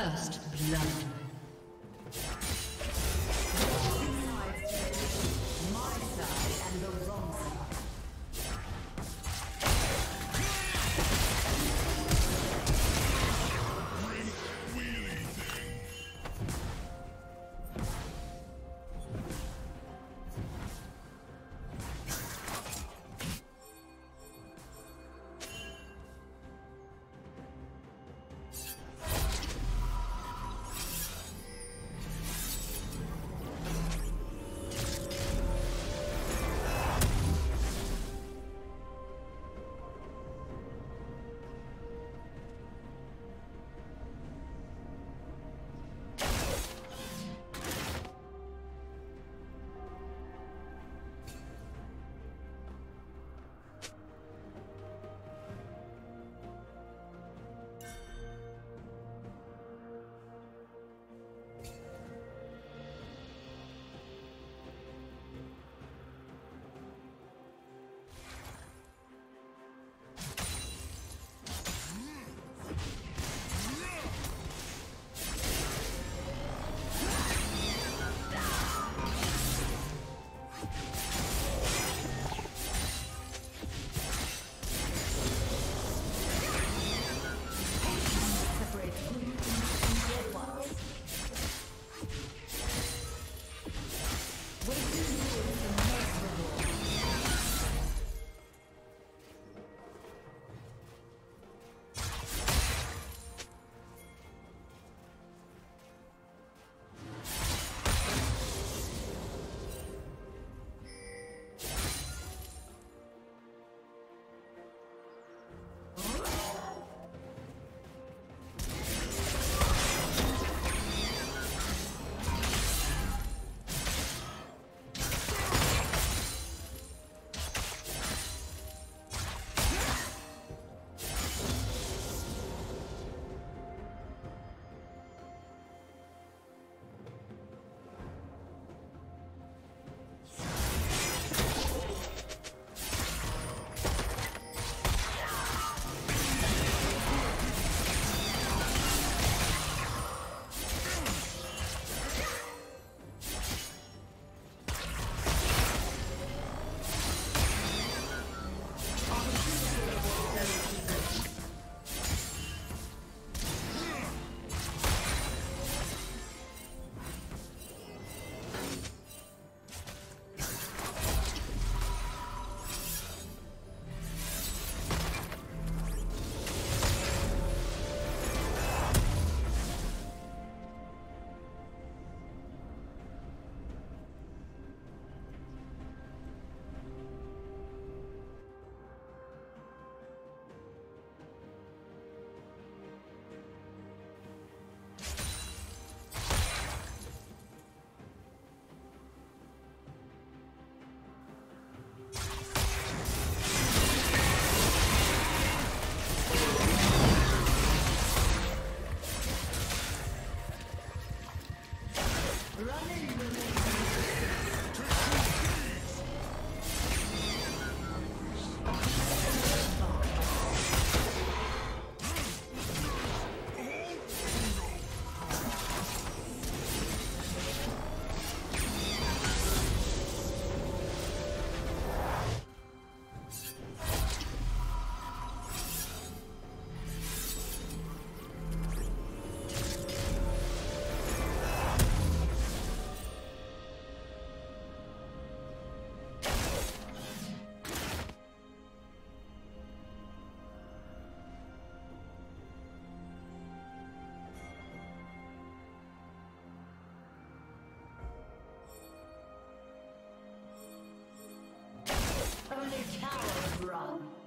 First blood. Running the tower run.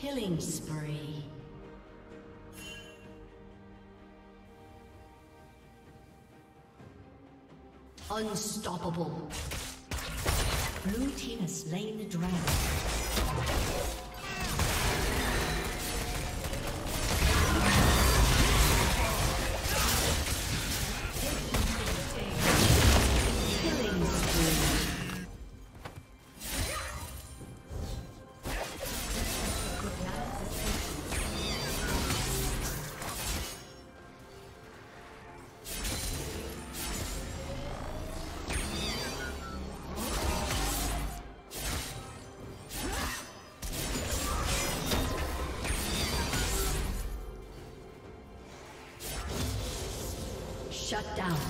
Killing spree. Unstoppable. Blue team has slain the dragon. Shut down.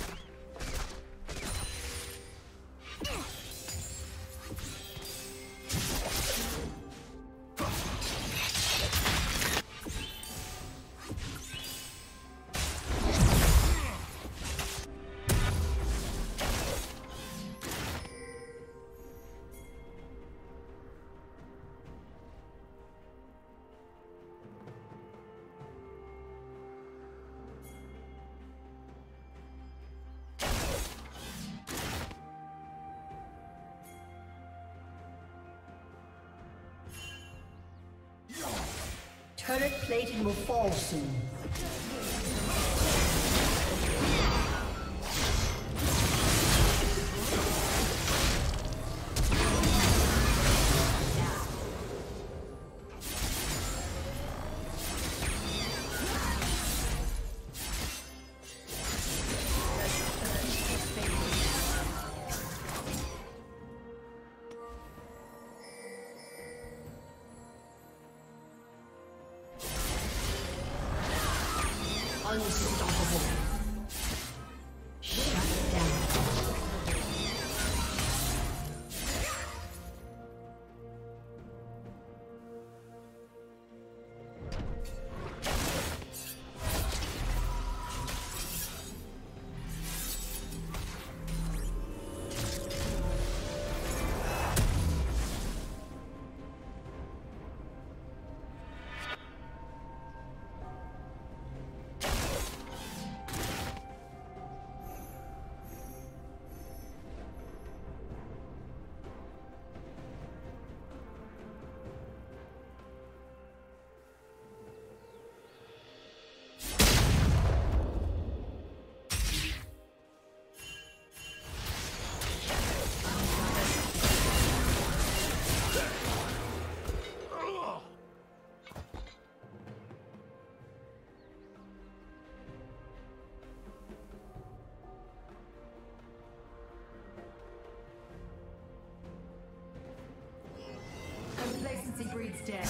Fall soon. breeds dead.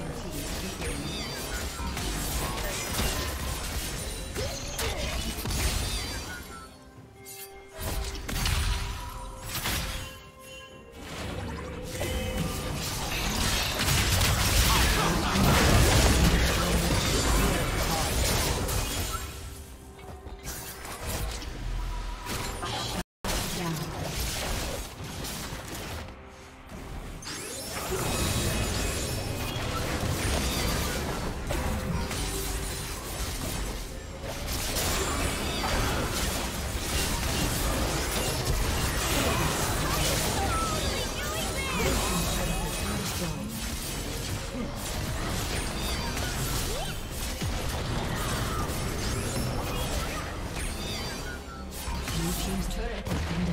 Yes.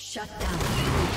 Shut down.